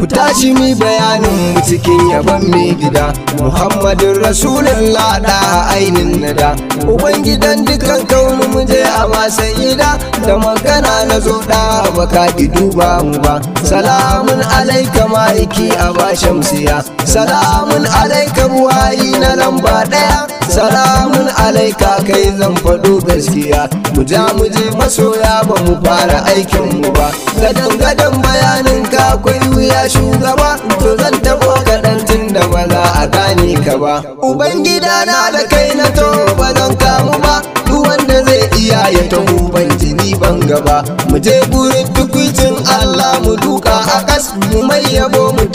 ku tashi mi bayanin mu cikin yaban mai gida. Muhammadin rasulullah da ainin nada. Ubangidan dukan kaunu mu je a wasan gida da magana na zo da baka ki duba mu ba. Salamun alaika ma'aiki a ba shamsiya. Salamun alaika buwayi na lamba ɗaya salamun alaika kai zan faɗo gaskiya. Mu ja mu je masoya ba mu fara aikin mu ba. Gadan gadan bayanin ka akwai wuya shugaba. To zan tabo kaɗan tun da ba za a gane ka ba. Ubangida na da kai na to ba zan kamu ba. Duk wanda zai iya ya taho ban jini ban gaba. Mu je gurin tukwicin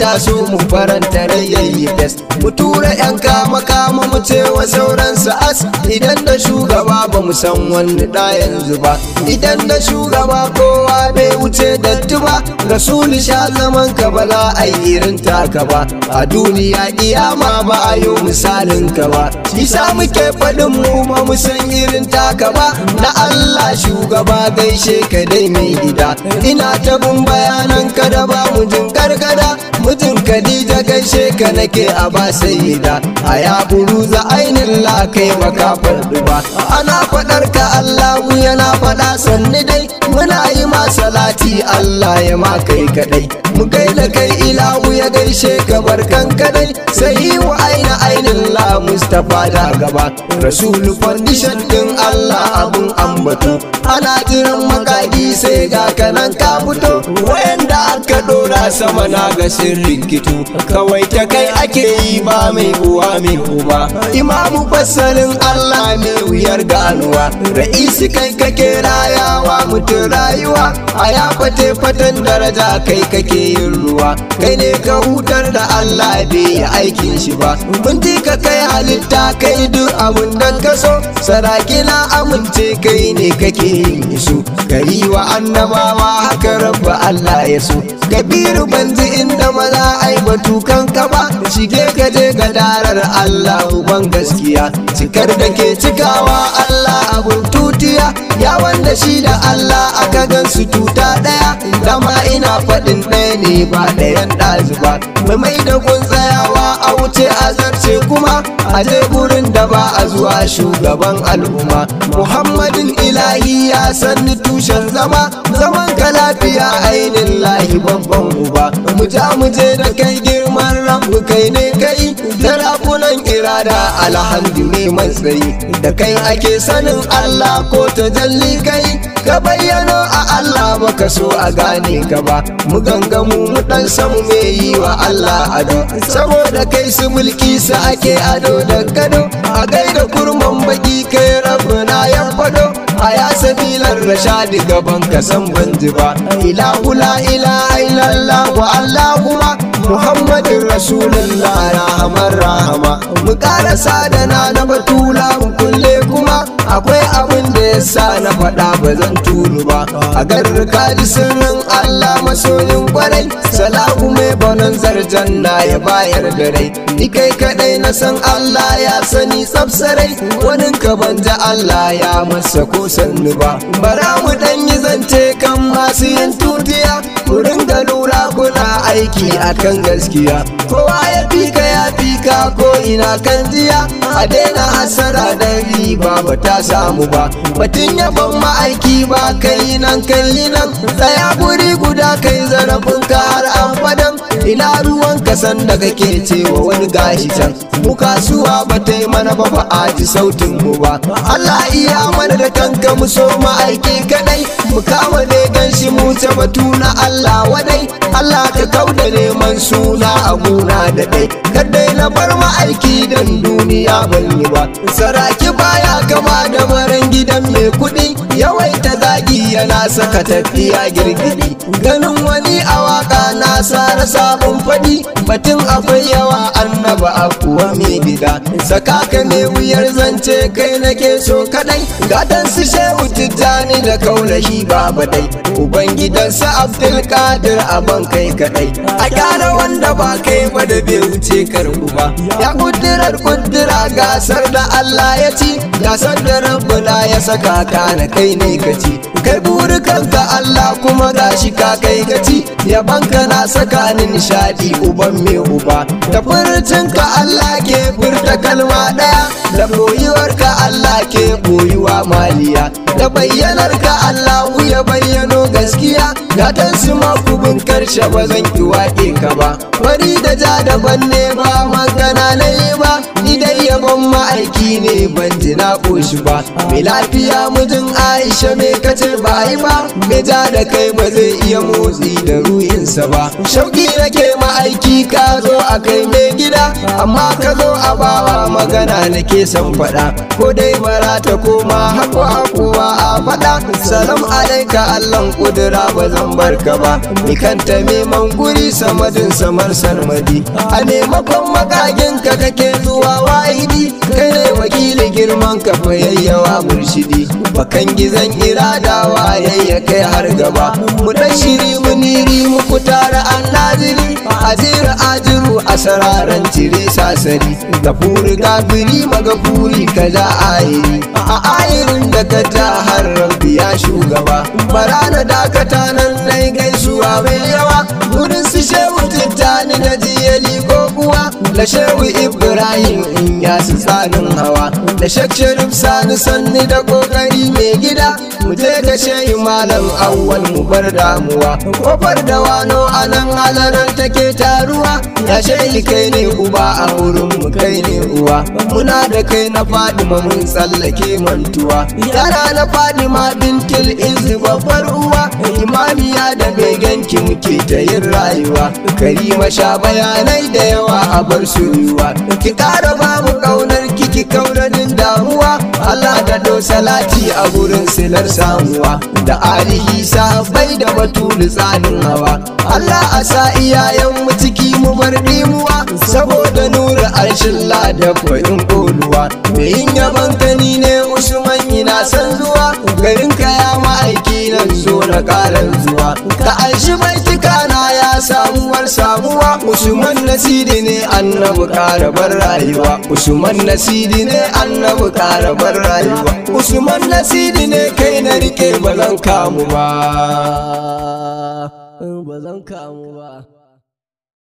taso mu faranta rayayyi fes mu tura yan kama kama mu ce wa sauransu as. Idan da shugaba ba mu san wani da yanzu ba. Idan da shugaba kowa bai wuce datti ba. Rasulu sha zaman ka ba za a yi taka ba. A duniya kiyama ba a yi misalin ka ba. Shi sa muke faɗin mu ba mu san irin taka ba. Na Allah shugaba gaishe ka dai mai gida. Ina ta bin bayanan ka da ba mu jin gargada. Mijin Khadija gaishe ka nake a ba sayyida. A ya buruza ainin la kai maka ba. Ana faɗar ka Allahu yana faɗa sanni dai. Muna yi ma salati Allah ya ma kai kadai mu kai da kai ilahu ya gaishe ka barkan kadai sai wa aina ainin la Mustapha da gaba. Rasulu foundation din Allah abun ambato. Ana jiran makaki sai ga kanan ka fito. Aka dora sama na ga sirrin kitu. Kawai ta kai ake yi ba mai uwa mai uba. Imamu fassalin Allah ne wuyar ganuwa. Ra'isi kai kake rayawa mutum rayuwa. A ya fate fatan daraja kai kake yin ruwa. Kai ne ka hutar da Allah bai yi aikin shi ba. Mun ka kai halitta kai duk abun da ka so. Saraki na amince kai ne kake yin isu gari wa annabawa haka rabba Allah ya so. Kabiru banzi inda maza ai batu kanka ba. Shige ka je ga darar Allah uban gaskiya. Cikar da ke cikawa Allah abun tutiya. Ya wanda shi da Allah aka gan su tuta ɗaya dama ina faɗin ɗaya ne ba ɗayan ɗazu ba. Mai mai da kun tsayawa a wuce a zarce kuma a je gurin da ba a zuwa shugaban al'umma. Muhammadin ilahi ya sanni tushen zama zaman ka lafiya ainin lahi babban uba. Mu ja mu je da kai girman rabu kai ne kai sarakunan irada alhamdu ne matsayi da kai ake sanin allah ko ta jalli kai ka bayyano a allah baka so a gane ka ba. Mu gangamu mu dan samu me yi wa allah ado. Saboda kai su mulki sa ake ado da gado. A gaida kurman baki kai rabu yan fado. A ya sabilar rashadi gaban ka san ban ji ba. Ilahu la ilaha illallah wa allahumma muhammadin rasulullah rahamar rahama mu karasa da na na batula mu kulle kuma akwai abin da ya sa na faɗa ba zan turu ba. A garrika ji sirrin allah masoyin ƙwarai salahu mai banan zarjan na ya bayar da rai. Ni kai kadai na san allah ya sani tsabsarai wani ka banja allah ya masa ko sannu ba. Bara mu dan yi zance kan masu yin tutiya. Ku ringa lura kuna aiki akan gaskiya. Kowa ya fika ya fika ko ina kan jiya. A daina hasara da riba ba ta samu ba. Batun yaban ma'aiki ba kai nan kai nan. Tsaya guri guda kai zarafin ka har an fadan ina ruwan kasan da kake cewa wani gashi can. Mu kasuwa ba ta yi mana ba ba a ji sautin mu ba. Allah iya mana da kanka mu so ma'aiki kadai mu kama ne gan shi mu ta batu na Allah wadai. Allah ka kauda neman suna a gona da dai. Kadai na bar ma'aiki dan duniya ban yi ba. Saraki baya kama da maran gidan mai kuɗi. Yana saka tafiya girgidi. Ganin wani a waƙa na sa sabon faɗi. Batun akwai yawa annaba a kuwa mai gida saka ka ne wuyar zance kai nake so kadai gatan su shehu tijjani da kaulahi baba dai. Ubangidansa abdul kadir aban kai kadai a gyara wanda ba kai ba da bai wuce karbu ba. Ya kudirar kudura gasar da allah ya ci. Gasar da rabbuna ya saka kana kai ne ka ci. Burukanka allah kuma gashi ka kai gaci. Yabanka na saka ni nishadi uban mai uba. Da furcinka allah ke furta kalma ɗaya. Da boyuwarka allah ke boyuwa maliya. Da bayyanarka allahu ya bayyano gaskiya. Gatan su makubin ƙarshe ba zan ki waƙe ka ba. Fari da ja daban ne ba magana na yi ba. Ni yabon ma'aiki ne ban ji na ƙoshi ba. Mai lafiya mijin aisha me kace ba yi ba? Me ja da kai ba zai iya motsi da ruhinsa ba. Shauki nake ma'aiki ka zo a kai mai gida. Amma ka zo a bawa magana nake son faɗa. Ko dai bara ta koma hako hakowa a faɗa. Salam alaika allan kudura ba zan barka ba. Ni kanta neman guri samadin samar sarmadi. A maimakon magagin ka kake zuwa girman ka fayayyawa murshidi. Bakan gizan iradawa yayya kai har gaba. Mu dan shiri mu niri mu kutara annaziri. Azira ajiru a sararan tire sasari. Gafuri gafiri magafuri ka ja ayiri. A ayirin da ka ja har ya shugaba. Bara na dakata nan nai gaisuwa mai yawa. Wurin su shehu tijjani da jiyali ko kuwa da shehu ibrahim in ya su tsanin hawa. Da shek sani sanni da ƙoƙari mai gida. Mu je ga shehu malam awwal mu bar damuwa. Kofar da wano a nan halarar take taruwa. Ya shehi kai ne uba a wurin mu kai ne uwa. Muna da kai na fadima mun tsallake mantuwa. Yara na fadima bintil izi babbar uwa. Imamiya da beganki muke ta yin rayuwa. Karima sha bayanai da yawa a bar soyuwa ki kara ba mu ƙaunar ki ki kaurarin damuwa. Allah da do salati a gurin silar samuwa. Da alihi sahabbai da batulu tsanin hawa. Allah a sa iyayen mu ciki mu bar dimuwa saboda nura arshin lada koyin koluwa mai yin yaban kani ne usman ina san zuwa. Garin ka ya ma'aiki nan so na karar zuwa. Ka aishi baitika na ya samuwar samuwa. Usman nasidi ne annabi karabar rayuwa. Usman nasidi ne annabi karabar rayuwa. Usman nasidi ne kai na riƙe ba zan kamu ba. Ba zan kamu ba.